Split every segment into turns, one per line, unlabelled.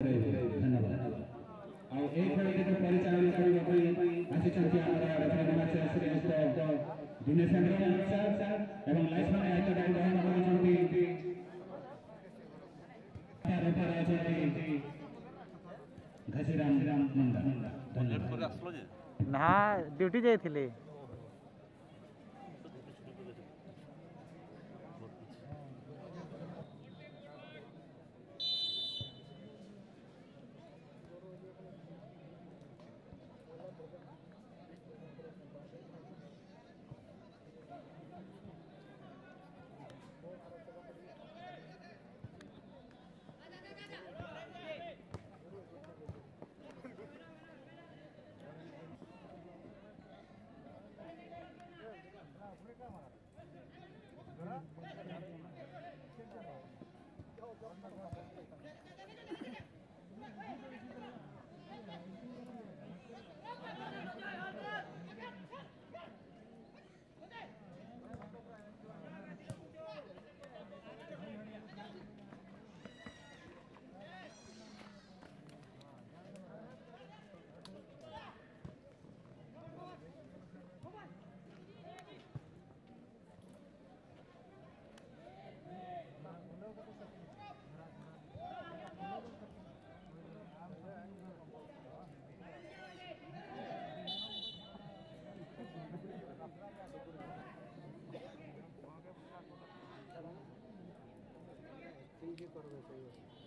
ଧନ୍ୟବାଦ ଆଉ ଏଇ ଖେଳଟିକୁ ପରିଚାଳନା କରିବା ପାଇଁ ଆସିଛନ୍ତି ଆମର ରେଫରୀ ମହାଶୟ ଶ୍ରୀଯୁକ୍ତ ଦିନେଶ ଚନ୍ଦ୍ର ସାର୍ ଏବଂ ଲାଇସମାନେ ଦାୟିତ୍ୱ ଗ୍ରହଣ କରିଛନ୍ତି ରେଫରୀ ଅଛନ୍ତି ଘସିରାମ ମୁଣ୍ଡା ଧନ୍ୟବାଦ
আসলো যে
ନା ଡ୍ୟୁଟି ଯାଇଥିଲେ
रुपये चाहिए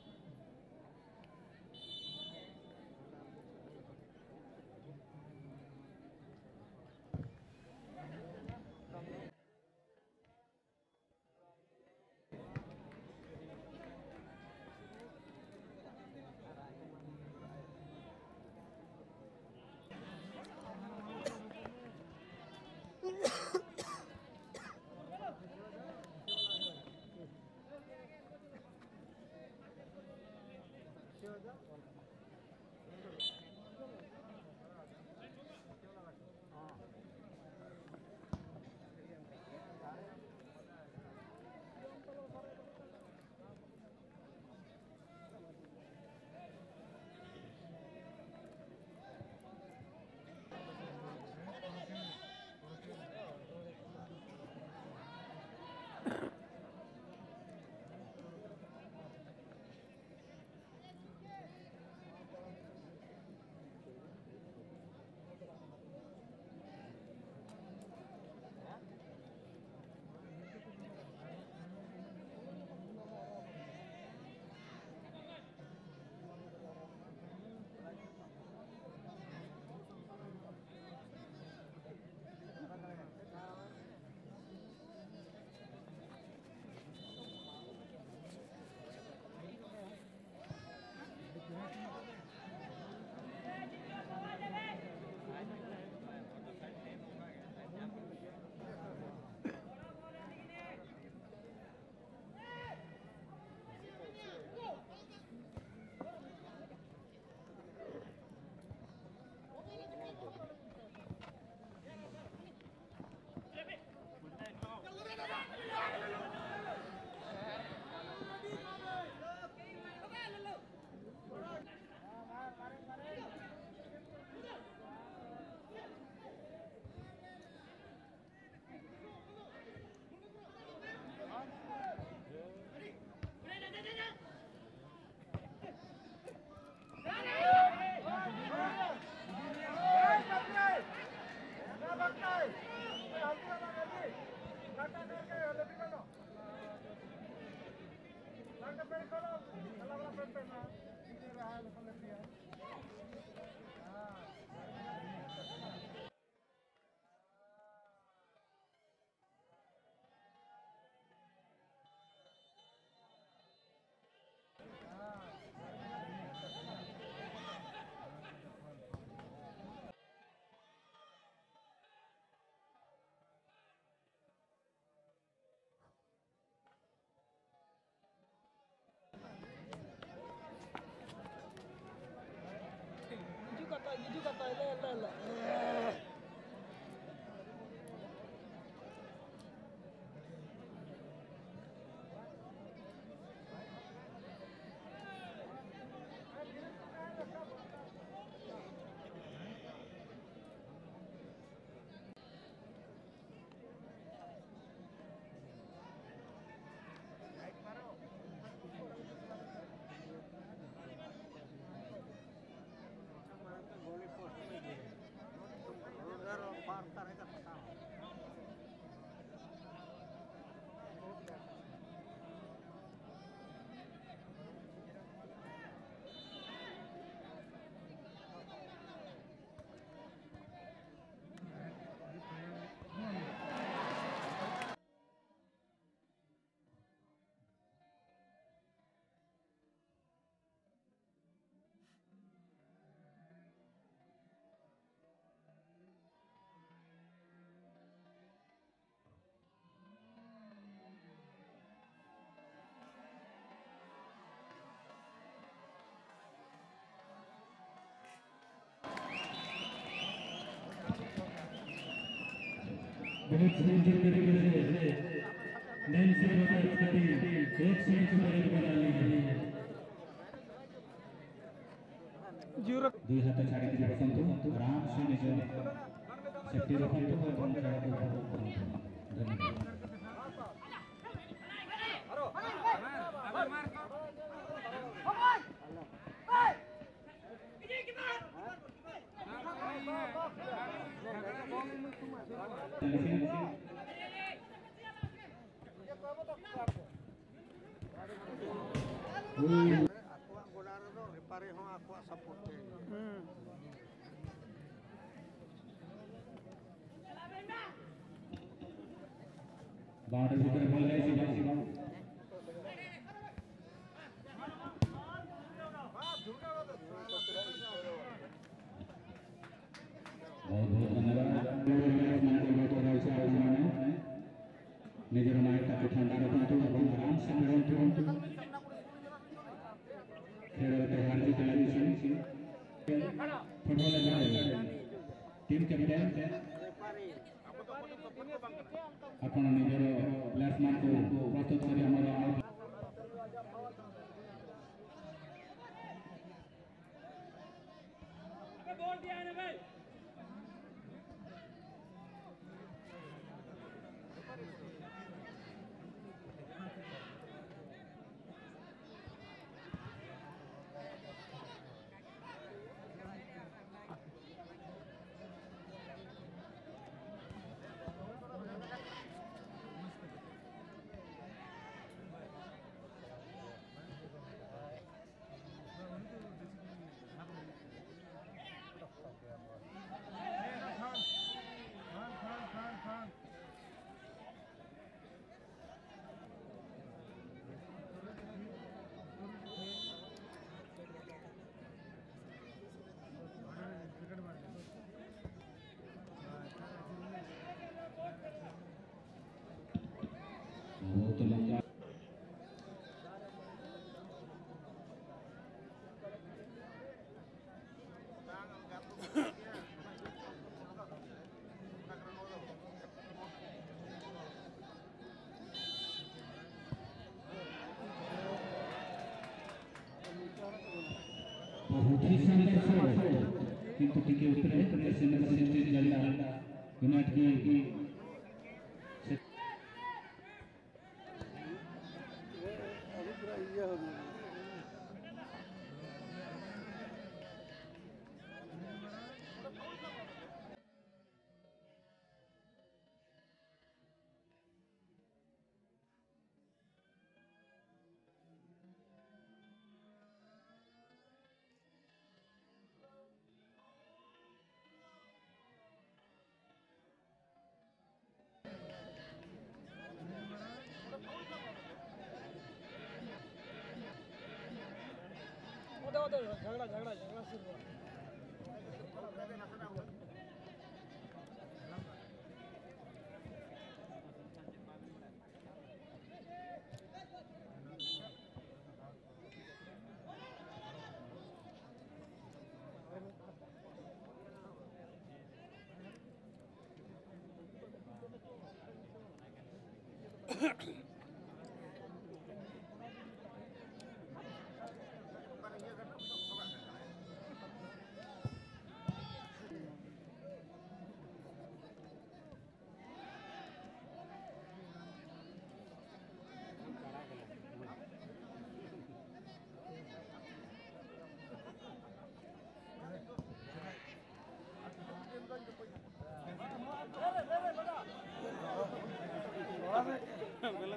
Yeah. बहुत सुंदर तरीके से नैन से मदद करी एक से एक मदद बना ली दुई हाथ छाड़ी दिले बसंतु राम से निजन
शक्ति रखंतु और बंद छाड़ी धन्यवाद
बाहर भीतर बोल रहे शिवम बहुत बहुत धन्यवाद। निजर माइक का ठंडा रखना तो अपन आराम से मिलन तुरंत खेल रहे हार्दिक तैयारी से। फुटबॉल टीम कैप्टन আপনারা নিজেরা किंतु टिके उतरे ऐसे नंबर सेंचुरी जल्दा यूनाइट की
ওটা ওদের ঝগড়া ঝগড়া ঝগড়া শুরু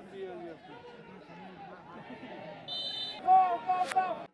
Confia ali.
Gol, gol, gol!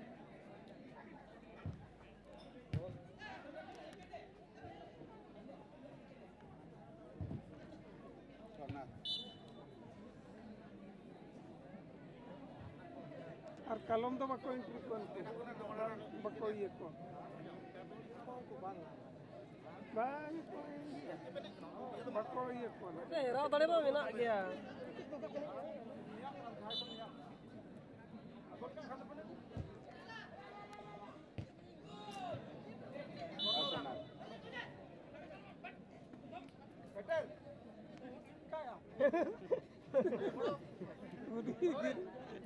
Arcalón de Bacoy Infrecuente. Bacoy Eco. Bacoy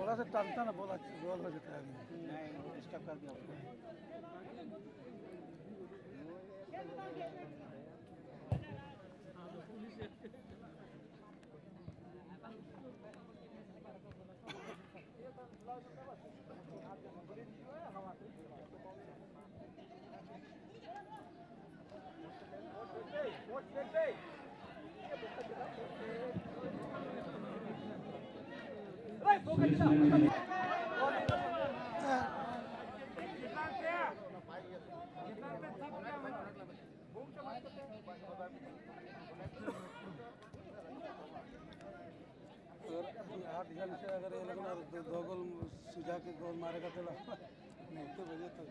थोड़ा सा टलता ना बोला गोल हो जाता है आठ अगर लगना दो गोल सुझा के गोल मारेगा तो नहीं तो बजे तो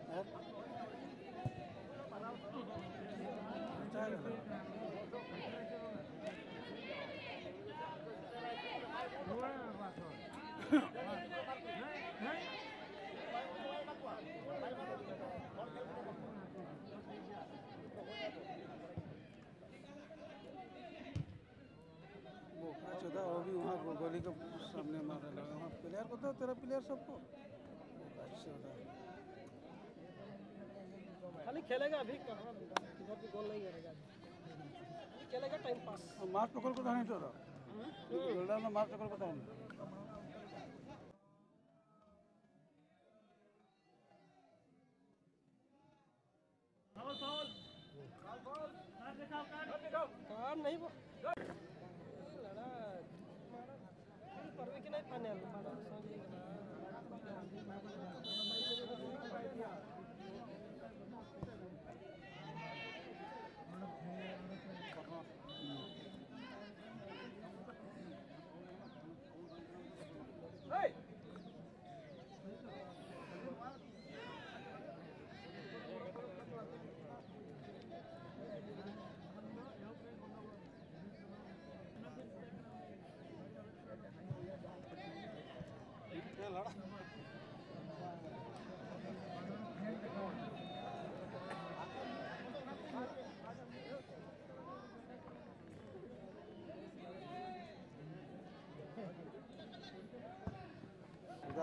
चौदह वो भी वहाँ गोली के सामने मारने लगा वहाँ प्लेयर को दो तेरा प्लेयर सबको। बोका चौदह
खाली खेलेगा अभी कहाँ? किधर भी गोल नहीं करेगा। खेलेगा टाइम पास
और मार टोकल को धानी चौदह गोल्डन में मार टोकल को धानी
कार नहीं लड़ा। परवे की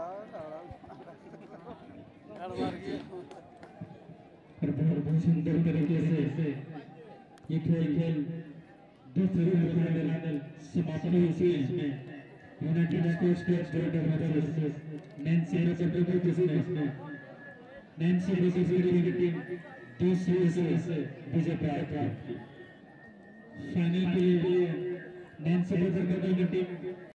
बहुत सुंदर तरीके से ये खेल खेल दूसरे सेमीफाइनल समाप्त हुई इसमें यूनाइटेड स्टेट्स के स्टेट वर्सेस नैन्सी रिपब्लिक इसमें नैन्सी रिपब्लिक की टीम दो से विजय प्राप्त की फाइनल के लिए नैन्सी रिपब्लिक की टीम